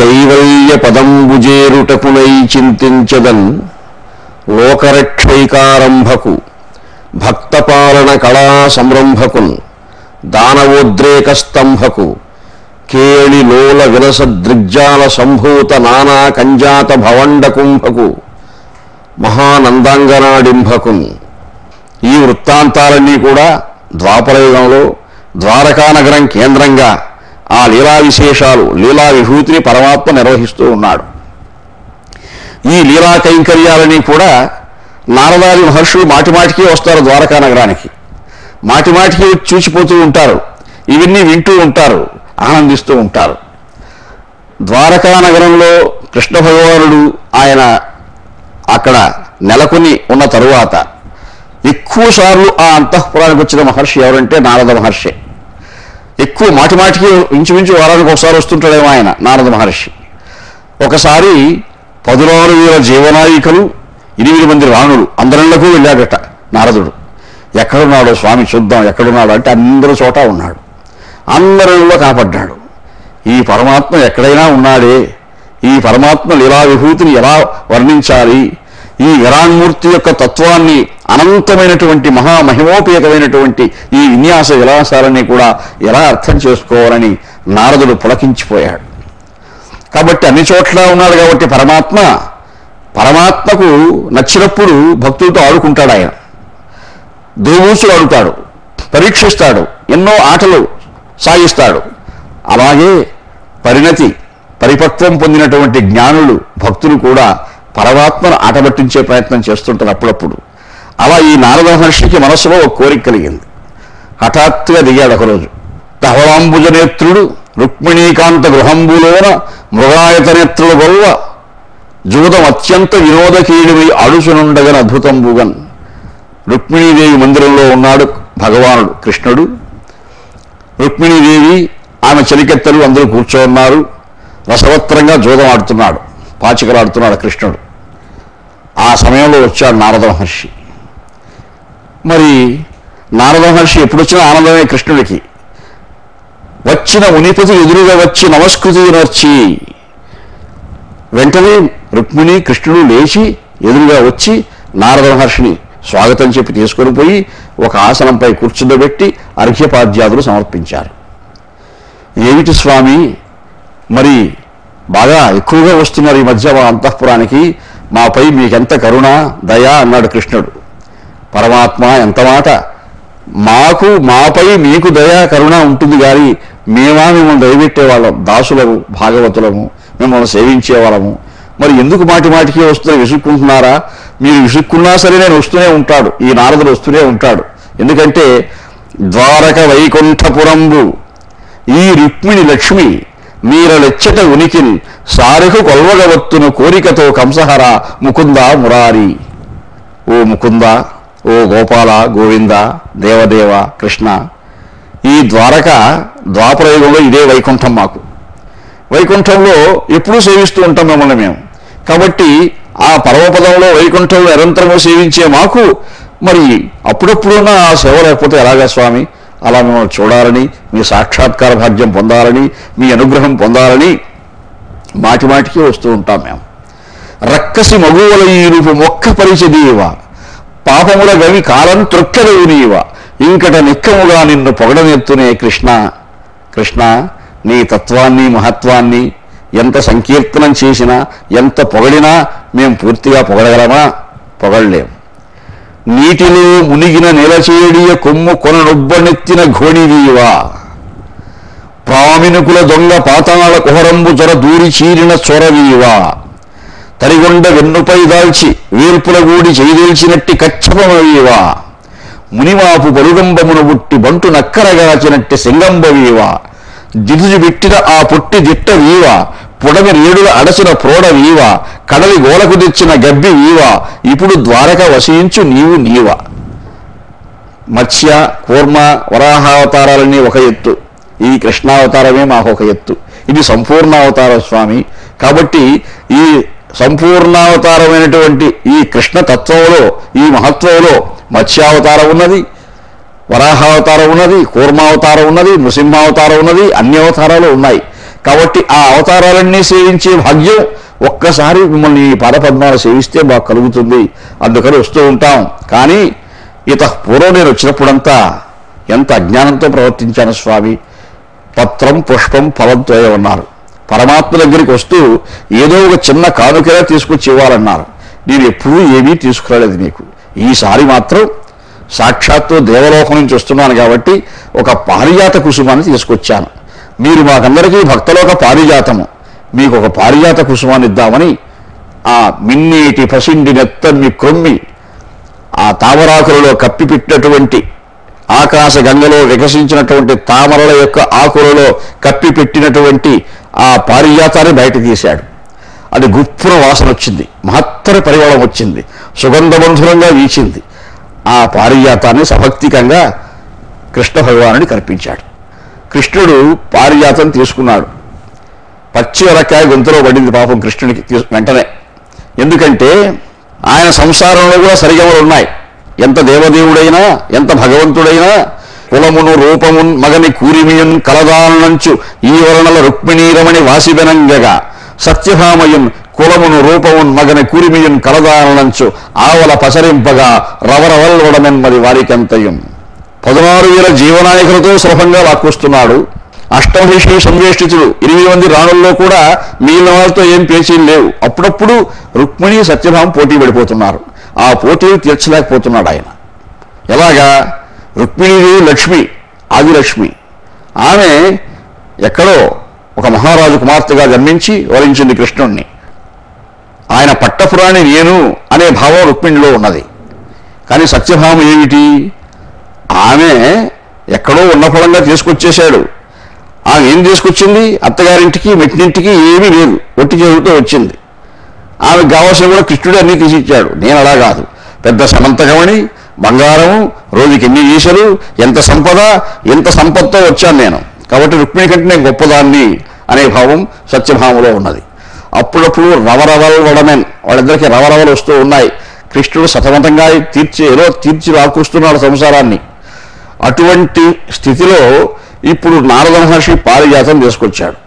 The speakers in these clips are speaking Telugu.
కైవల్య పదంబుజేరుటకునై చింతించదన్ లోకరక్షైకారంభకు భక్తపాలన కళా సంరంభకున్ దానవోద్రేక స్తంభకు కేళి లోల విలస దృగ్జాల సంభూత నానా కంజాత భవండ కుంభకు మహానందాంగనాడింభకున్. ఈ వృత్తాంతాలన్నీ కూడా ద్వాపరయుగంలో ద్వారకానగరం కేంద్రంగా ఆ లీలా విశేషాలు లీలా విభూతిని పరమాత్మ నిర్వహిస్తూ ఉన్నాడు. ఈ లీలా కైంకర్యాలని కూడా నారదాది మహర్షులు మాటిమాటికి వస్తారు ద్వారకా నగరానికి. మాటిమాటికి చూచిపోతూ చూసిపోతూ ఉంటారు. ఇవన్నీ వింటూ ఉంటారు ఆనందిస్తూ ఉంటారు. ద్వారకా నగరంలో కృష్ణ భగవానుడు ఆయన అక్కడ నెలకొని ఉన్న తరువాత ఎక్కువసార్లు ఆ అంతఃపురానికి వచ్చిన మహర్షి ఎవరంటే నారద మహర్షి. ఎక్కువ మాటి మాటికి ఇంచుమించు వారానికి ఒకసారి వస్తుంటాడేమో ఆయన నారద మహర్షి. ఒకసారి పదునాలుగు వేల జీవనాయికలు ఎనిమిది మంది రాణులు అందరిళ్ళకు వెళ్ళాడట నారదుడు. ఎక్కడున్నాడో స్వామి చూద్దాం ఎక్కడున్నాడు అంటే అందరి చోట ఉన్నాడు. అందరిలో కాపాడ్డాడు. ఈ పరమాత్మ ఎక్కడైనా ఉన్నాడే. ఈ పరమాత్మ లీలా విభూతిని ఎలా వర్ణించాలి? ఈ విరాన్మూర్తి యొక్క తత్వాన్ని అనంతమైనటువంటి మహామహిమోపేతమైనటువంటి ఈ విన్యాస విలాసాలని కూడా ఎలా అర్థం చేసుకోవాలని నారదుడు పులకించిపోయాడు. కాబట్టి అన్ని చోట్ల ఉన్నాడు కాబట్టి పరమాత్మ పరమాత్మకు నచ్చినప్పుడు భక్తులతో ఆడుకుంటాడు ఆయన. దేవూసులు ఆడుతాడు పరీక్షిస్తాడు ఎన్నో ఆటలు సాగిస్తాడు. అలాగే పరిణతి పరిపక్వం పొందినటువంటి జ్ఞానులు భక్తులు కూడా పరమాత్మను ఆటబట్టించే ప్రయత్నం చేస్తుంటారు అప్పుడప్పుడు. అలా ఈ నారద మహర్షికి మనసులో ఒక కోరిక కలిగింది. హఠాత్తుగా దిగాడు ఒకరోజు. ధవలాంబుజ నేత్రుడు రుక్మిణీకాంత గృహంబులోన మృగాయత నేత్రుల గొల్వ జూదం అత్యంత వినోదకీయుడివి అడుచునుండగన అద్భుతంబుగన్. రుక్మిణీదేవి మందిరంలో ఉన్నాడు భగవానుడు కృష్ణుడు. రుక్మిణీదేవి ఆమె చెలికెత్తలు అందరూ కూర్చోన్నారు. రసవత్రంగా జూదం ఆడుతున్నాడు. పాచికలాడుతున్నాడు కృష్ణుడు. ఆ సమయంలో వచ్చాడు నారద మహర్షి. మరి నారద మహర్షి ఎప్పుడు వచ్చినా ఆనందమే కృష్ణుడికి. వచ్చిన ఉనిపతి ఎదురుగా వచ్చి నమస్కృతి నర్చి వెంటనే రుక్మిణి కృష్ణుడు లేచి ఎదురుగా వచ్చి నారద మహర్షిని స్వాగతం చెప్పి తీసుకొని పోయి ఒక ఆసనంపై కూర్చుండబెట్టి అర్ఘ్యపాద్యాదులు సమర్పించారు. ఏమిటి స్వామి? మరి బాగా ఎక్కువగా వస్తున్నారు ఈ మధ్య మా అంతఃపురానికి. మాపై మీకెంత కరుణ దయ అన్నాడు కృష్ణుడు. పరమాత్మ ఎంత మాట? మాకు మాపై మీకు దయ కరుణ ఉంటుంది కానీ మేమా మిమ్మల్ని దయబెట్టేవాళ్ళం దాసులము భాగవతులము మిమ్మల్ని సేవించేవాళ్ళము మరి ఎందుకు మాటి మాటికి వస్తున్న విసుక్కుంటున్నారా? మీరు విసుక్కున్నా సరే నేను వస్తూనే ఉంటాడు ఈ నారదుడు వస్తూనే ఉంటాడు. ఎందుకంటే ద్వారక వైకుంఠపురంబు ఈ రుక్మిణి లక్ష్మి మీరలెచ్చట ఉనికిని సారెకు కొల్వగవత్తును కోరికతో కంసహర ముకుంద మురారి. ఓ ముకుంద ఓ గోపాల గోవింద దేవదేవ కృష్ణ ఈ ద్వారక ద్వాపరయుగంలో ఇదే వైకుంఠం మాకు. వైకుంఠంలో ఎప్పుడూ సేవిస్తూ ఉంటాం మిమ్మల్ని మేము. కాబట్టి ఆ పరమపదంలో వైకుంఠంలో నిరంతరము సేవించే మాకు మరి అప్పుడప్పుడున్న ఆ సేవ లేకపోతే ఎలాగా స్వామి? అలా మిమ్మల్ని చూడాలని మీ సాక్షాత్కార భాగ్యం పొందాలని మీ అనుగ్రహం పొందాలని మాటి మాటికి వస్తూ ఉంటాం మేము. రక్కసి మగువల ఈ రూపు మొక్క పరిచదీవ పాపముల గవి కాలం త్రొక్కెదవు నీవ. ఇంకట నిక్కముగా నిన్ను పొగడనెత్తునే కృష్ణ. కృష్ణ నీ తత్వాన్ని మహత్వాన్ని ఎంత సంకీర్తనం చేసినా ఎంత పొగడినా మేము పూర్తిగా పొగడగలమా? పొగడలేం నీటిలో మునిగిన నిలచేడియ కొమ్ము కొననొబ్బనెత్తిన ఘోణివీవా ప్రామినుకుల దొంగ పాతాళ కుహరంబు జొర దూరి చీరిన చొరవీవా తరిగొండ వెన్నుపై దాల్చి వేల్పులగూడి చేదేల్చినట్టి కచ్చపమవీవా మునివాపు బరుగంబమును బుట్టి బంటు నక్కరగాచినట్టి సింగంబవీవా దిదుజు పెట్టిన ఆ పొట్టి దిట్టవీవా వీవ పుడమి రేడుల అడసిన ప్రోడ వీవ కడలి గోలకు తెచ్చిన గబ్బి వీవ ఇప్పుడు ద్వారక వసించు నీవు నీవ. మత్స్య కూర్మ వరాహావతారాలన్నీ ఒక ఎత్తు. ఈ కృష్ణావతారమే మాకు ఒక ఎత్తు. ఇది సంపూర్ణావతార స్వామి. కాబట్టి ఈ సంపూర్ణావతారమైనటువంటి ఈ కృష్ణ తత్వంలో ఈ మహత్వంలో మత్స్యావతారం ఉన్నది వరాహావతారం ఉన్నది కూర్మావతారం ఉన్నది నృసింహావతారం ఉన్నది అన్ని అవతారాలు ఉన్నాయి. కాబట్టి ఆ అవతారాలన్నీ సేవించే భాగ్యం ఒక్కసారి మిమ్మల్ని ఈ పాదపద్మాలు సేవిస్తే మాకు కలుగుతుంది. అందుకని వస్తూ ఉంటాం. కానీ ఇత పూర్వం నేను వచ్చినప్పుడంతా ఎంత అజ్ఞానంతో ప్రవర్తించాను స్వామి. పత్రం పుష్పం ఫలంతో ఉన్నారు పరమాత్మ దగ్గరికి వస్తూ ఏదో ఒక చిన్న కానుకగా తీసుకొచ్చి ఇవ్వాలన్నారు. నేను ఎప్పుడూ ఏమీ తీసుకురాలేదు నీకు. ఈసారి మాత్రం సాక్షాత్తు దేవలోకం నుంచి వస్తున్నాను కాబట్టి ఒక పారిజాత కుసుమాన్ని తీసుకొచ్చాను. మీరు మాకందరికీ భక్తలోక పారిజాతము. మీకు ఒక పారిజాత కుసుమాన్ని ఇద్దామని ఆ మిన్నీటి పసిండి నెత్తన్ని క్రొమ్మి ఆ తామరాకులలో కప్పిపెట్టినటువంటి ఆకాశ గంగలో వికసించినటువంటి తామరల యొక్క ఆకులలో కప్పిపెట్టినటువంటి ఆ పారిజాతాన్ని బయట తీశాడు. అది గుప్ర వాసన వచ్చింది. మహత్తర పరిమళం వచ్చింది. సుగంధబంధురంగా వీచింది. ఆ పారిజాతాన్ని సభక్తికంగా కృష్ణ భగవానుడి కల్పించాడు కృష్ణుడు పారిజాతం తీసుకున్నాడు. పచ్చి వరకాయ గొంతులో పడింది పాపం కృష్ణుడికి తీసు- వెంటనే. ఎందుకంటే ఆయన సంసారంలో కూడా సరిగమలు ఉన్నాయి. ఎంత దేవదేవుడైనా ఎంత భగవంతుడైనా కులమును రూపమున్ మగని కూరిమియున్ కలదానంచు ఈ వలనల రుక్మిణీరమణి వాసిబెనంగగా సత్యభామయున్ కులమును రూపమున్ మగని కూరిమియున్ కలదానంచు ఆవల పసరింపగా రవరవల్వడమెన్మది వారికంతయుం పదహారు వేల జీవనాయకులతో సులభంగా లాక్కొస్తున్నాడు అష్టమహిషి సంవేష్టితుడు ఎనిమిది మంది రాణుల్లో కూడా మిగిలిన వాళ్ళతో ఏం పేచీలు లేవు. అప్పుడప్పుడు రుక్మిణి సత్యభామ పోటీ పడిపోతున్నారు. ఆ పోటీలు తీర్చలేకపోతున్నాడు ఆయన. ఎలాగా? రుక్మిణీదేవి లక్ష్మి ఆదిలక్ష్మి. ఆమె ఎక్కడో ఒక మహారాజు కుమార్తెగా జన్మించి వరించింది కృష్ణుణ్ణి. ఆయన పట్టపురాణి నేను అనే భావం రుక్మిణిలో ఉన్నది. కానీ సత్యభామ ఏమిటి? ఆమె ఎక్కడో ఉన్న తీసుకొచ్చేశాడు. ఆమె ఏం తీసుకొచ్చింది? అత్తగారింటికి మెట్టినింటికి ఏమీ లేదు. ఒట్టి చేతులతో వచ్చింది. ఆమె కావాల్సిన కూడా కృష్ణుడు అన్నీ తీసిచ్చాడు. నేను అలా కాదు. పెద్ద సమంతకమణి బంగారం రోజుకి ఎన్ని ఈశలు ఎంత సంపద ఎంత సంపదతో వచ్చాను నేను. కాబట్టి రుక్మిణి కంటే నేను గొప్పదాన్ని అనే భావం సత్యభావంలో ఉన్నది. అప్పుడప్పుడు రవరవలు వడమెన్ వాళ్ళిద్దరికీ రవరవలు వస్తూ ఉన్నాయి. కృష్ణుడు సతమతంగా తీర్చి ఏదో తీర్చి రాకూస్తున్నాడు సంసారాన్ని. అటువంటి స్థితిలో ఇప్పుడు నారద మహర్షి పారిజాతం తీసుకొచ్చాడు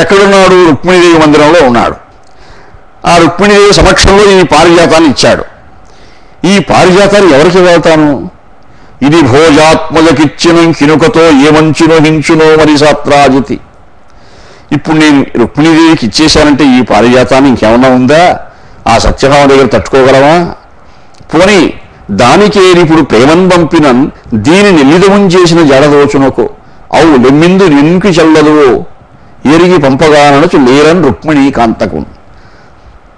ఎక్కడున్నాడు? రుక్మిణీదేవి మందిరంలో ఉన్నాడు. ఆ రుక్మిణీదేవి సమక్షంలో ఈ పారిజాతాన్ని ఇచ్చాడు. ఈ పారిజాతాన్ని ఎవరికి వెళ్తాను? ఇది భోజాత్మజకిచ్చిన కినుకతో ఏమంచునో హించునో మరి సాత్రాజితి. ఇప్పుడు నేను రుక్మిణీదేవికి ఇచ్చేశానంటే ఈ పారిజాతాన్ని ఇంకేమన్నా ఉందా? ఆ సత్యభామ దగ్గర తట్టుకోగలమా? పోనీ దానికే ఇప్పుడు ప్రేమన్ పంపినన్ దీని నిలిదముం చేసిన జడదోచునకు. అవు లెమ్మిందు నిన్కి చల్లదువో. ఎరిగి పంపగానచు లేరన్ రుక్మిణి కాంతకు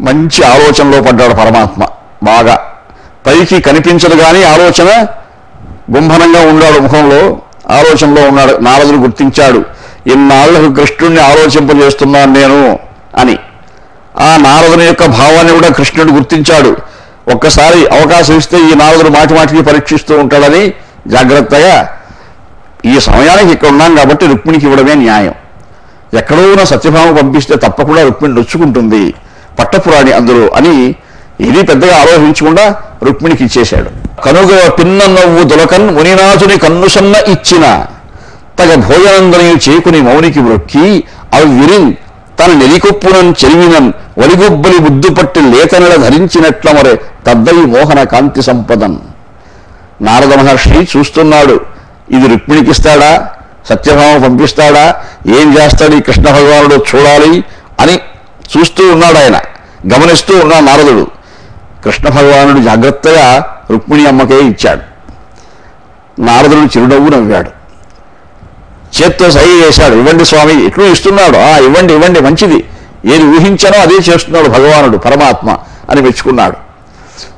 మంచి ఆలోచనలో పడ్డాడు పరమాత్మ. బాగా. పైకి కనిపించదు కానీ ఆలోచన గుంభనంగా ఉన్నాడు ముఖంలో. ఆలోచనలో ఉన్నాడు. నారదుడు గుర్తించాడు. ఇన్నాళ్ళకు కృష్ణుడిని ఆలోచింపజేస్తున్నాను నేను అని. ఆ నారదుని యొక్క భావాన్ని కూడా కృష్ణుడు గుర్తించాడు. ఒక్కసారి అవకాశం ఇస్తే ఈ నాలుగు మాటి మాటికి పరీక్షిస్తూ ఉంటాడని జాగ్రత్తగా ఈ సమయానికి ఇక్కడ ఉన్నాం కాబట్టి రుక్మిణికి ఇవ్వడమే న్యాయం. ఎక్కడో ఉన్న సత్యభామ పంపిస్తే తప్పకుండా రుక్మిణి నొచ్చుకుంటుంది. పట్టపురాణి అందులో అని ఇది పెద్దగా ఆలోచించకుండా రుక్మిణికి ఇచ్చేశాడు. కనుగ పిన్న నవ్వు దొలకన్ మునినాథుని కన్నుసన్న ఇచ్చిన తగ భోజనందనయు చేకుని మౌనికి వ్రొక్కి అవి విరిన్ తన నెలికొప్పునం చెరివినన్ వలిగొబ్బలి బుద్దుపట్టి లేతనల ధరించినట్ల మరే తద్దయి మోహన కాంతి సంపదన్ నారద మహర్షి చూస్తున్నాడు ఇది రుక్మిణికిస్తాడా? సత్యభామ పంపిస్తాడా? ఏం చేస్తాడు ఈ కృష్ణ భగవానుడు చూడాలి అని చూస్తూ ఉన్నాడు ఆయన గమనిస్తూ ఉన్నాడు నారదుడు. కృష్ణ భగవానుడు జాగ్రత్తగా రుక్మిణి అమ్మకే ఇచ్చాడు. నారదుడు చిరునవ్వు నవ్వాడు. చేత్తో సై చేశాడు. ఇవ్వండి స్వామి ఎట్లు ఇస్తున్నాడు. ఆ ఇవ్వండి ఇవ్వండి మంచిది. ఏది ఊహించానో అదే చేస్తున్నాడు భగవానుడు పరమాత్మ అని మెచ్చుకున్నాడు.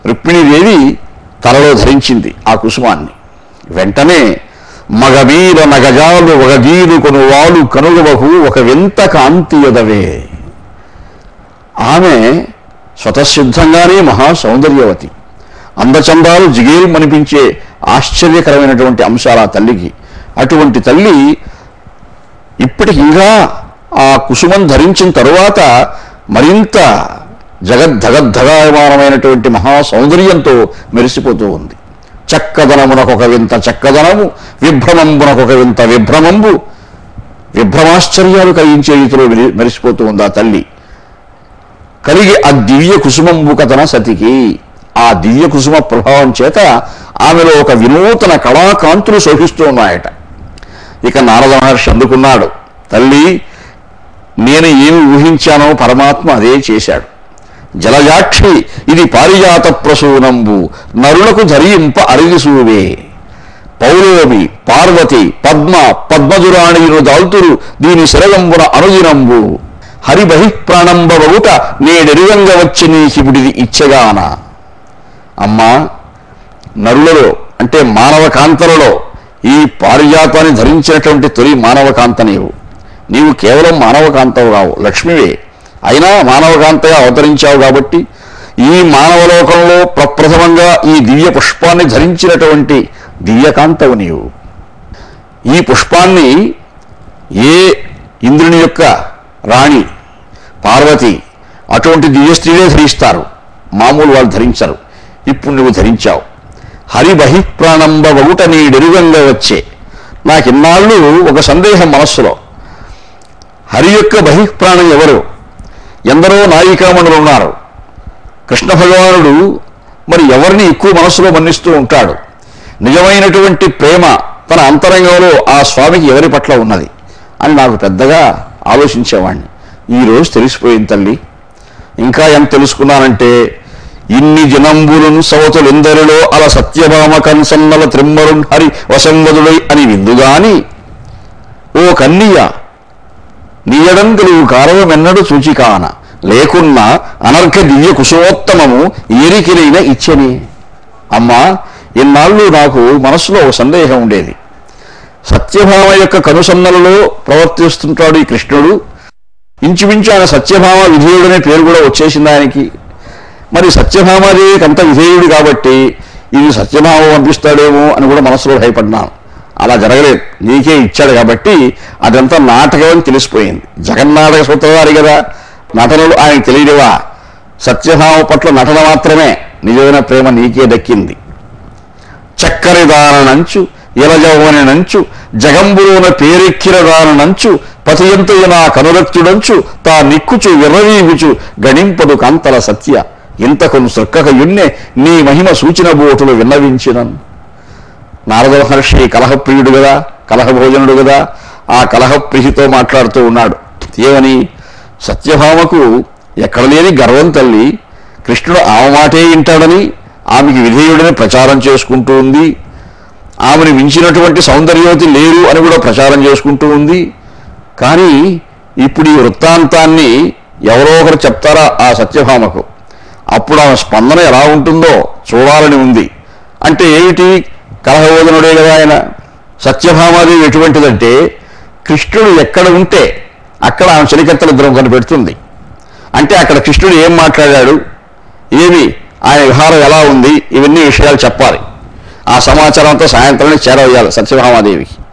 రుక్మిణీదేవి తలలో ధరించింది ఆ కుసుమాన్ని. వెంటనే మగవీర నగజాలు ఒకగీరు కొనువాలు కనుగవకు ఒక వింత కాంతియుదవే ఆమె స్వతసిద్ధంగానే మహా సౌందర్యవతి అందచందాలు జిగేల్మనిపించే ఆశ్చర్యకరమైనటువంటి అంశాలు ఆ తల్లికి. అటువంటి తల్లి ఇప్పటికి ఇంకా ఆ కుసుమం ధరించిన తరువాత మరింత జగద్ధగద్ధగాయమానమైనటువంటి మహా సౌందర్యంతో మెరిసిపోతూ ఉంది. చక్కదనమునకొక వింత చక్కదనము విభ్రమంబునకొక వింత విభ్రమంబు విభ్రమాశ్చర్యాలు కలిగించే రీతిలో మెరిసిపోతూ ఉంది ఆ తల్లి. కలిగి ఆ దివ్య కుసుమంబు కథన సతికి ఆ దివ్య కుసుమ ప్రభావం చేత ఆమెలో ఒక వినూతన కళాకాంతులు శోభిస్తూ ఉన్నాయట. ఇక నారద మహర్షి అందుకున్నాడు. తల్లి నేను ఏమి ఊహించానో పరమాత్మ అదే చేశాడు. జలజాక్షి ఇది పారిజాత ప్రసూనంబు నరులకు ధరింప అరిగిసూవే పౌలోమి పార్వతి పద్మ పద్మజురాణియును దాల్తురు దీని శిరగంబున అనుదినంబు. హరి బహిఃప్రాణంబవగుట నేడెరుగంగ వచ్చి నీ శివుడిది ఇచ్చగాన. అమ్మా నరులలో అంటే మానవ కాంతలలో ఈ పారిజాతాన్ని ధరించినటువంటి తొలి మానవకాంత నీవు నీవు కేవలం మానవకాంతవు కావు లక్ష్మివే అయినా మానవకాంతగా అవతరించావు కాబట్టి ఈ మానవలోకంలో ప్రప్రథమంగా ఈ దివ్య పుష్పాన్ని ధరించినటువంటి దివ్యకాంతవు నీవు. ఈ పుష్పాన్ని ఏ ఇంద్రుని యొక్క రాణి పార్వతి అటువంటి దివ్యస్త్రీలే ధరిస్తారు. మామూలు వాళ్ళు ధరించరు. ఇప్పుడు నువ్వు ధరించావు. హరి బహిఃప్రాణంబ వగుట నీడెరుగంగా వచ్చే. నాకిన్నాళ్ళు ఒక సందేహం మనస్సులో. హరి యొక్క బహిప్రాణం ఎవరు? ఎందరో నాయికామణులు ఉన్నారు. కృష్ణ భగవానుడు మరి ఎవరిని ఎక్కువ మనస్సులో మన్నిస్తూ ఉంటాడు? నిజమైనటువంటి ప్రేమ తన అంతరంగంలో ఆ స్వామికి ఎవరి పట్ల ఉన్నది? అని నాకు పెద్దగా ఆలోచించేవాడిని ఈరోజు తెలిసిపోయింది తల్లి. ఇంకా ఎంత తెలుసుకున్నానంటే ఇన్ని జనంబులను సవతులెందరిలో అల సత్యభామ కన్సన్నల త్రిమ్మరున్ హరి వశంవదుడై అని విందుగాని ఓ కన్నియ నీయడంతులు కారవమెన్నడు సూచికాన లేకున్నా అనర్ఘ దివ్య కుశోత్తమము ఏరికిరైన ఇచ్చని. అమ్మా ఇన్నాళ్ళు నాకు మనసులో ఒక సందేహం ఉండేది. సత్యభామ యొక్క కనుసన్నలలో ప్రవర్తిస్తుంటాడు ఈ కృష్ణుడు. ఇంచుమించు ఆయన సత్యభామ విధేయుడనే పేరు కూడా వచ్చేసింది ఆయనకి మరి సత్యభామాదేవికి అంత విధేయుడు కాబట్టి ఇది సత్యభామ పంపిస్తాడేమో అని కూడా మనసులో భయపడ్డాను అలా జరగలేదు. నీకే ఇచ్చాడు కాబట్టి అదంతా నాటకం అని తెలిసిపోయింది. జగన్నాటక సూత్రధారి కదా. నటనలు ఆయన తెలియనివా? సత్యభామ పట్ల నటన మాత్రమే. నిజమైన ప్రేమ నీకే దక్కింది. చక్కరి దాననంచు ఇలజవని నంచు జగంబులోన పేరెక్కిన దాననంచు పతియంతయ్య నా కనురక్తుడంచు తా నిక్కుచు విర్రవీగుచు గణింపడు కంతల సత్య. ఇంతకును సొక్కక నీ మహిమ సూచన బోటులు విన్నవించినను నారద మహర్షి కలహప్రియుడు కదా కలహభోజనుడు కదా ఆ కలహప్రిహితో మాట్లాడుతూ ఉన్నాడు. ఏమని? సత్యభామకు ఎక్కడ లేని గర్వం తల్లి కృష్ణుడు ఆమె మాటే వింటాడని ఆమెకి విధేయుడని ప్రచారం చేసుకుంటూ ఉంది. ఆమెను మించినటువంటి సౌందర్యవతి లేరు అని కూడా ప్రచారం చేసుకుంటూ ఉంది. కానీ ఇప్పుడు ఈ వృత్తాంతాన్ని ఎవరో ఒకరు చెప్తారా ఆ సత్యభామకు? అప్పుడు ఆమె స్పందన ఎలా ఉంటుందో చూడాలని ఉంది. అంటే ఏమిటి? కలహబోధనుడే కదా ఆయన. సత్యభామాదేవి ఎటువంటిదంటే కృష్ణుడు ఎక్కడ ఉంటే అక్కడ ఆమె చలికత్తల ద్రవం కనిపెడుతుంది. అంటే అక్కడ కృష్ణుడు ఏం మాట్లాడాడు? ఏమి ఆయన విహారం ఎలా ఉంది? ఇవన్నీ విషయాలు చెప్పాలి. ఆ సమాచారం అంతా చేరవేయాలి సత్యభామాదేవికి.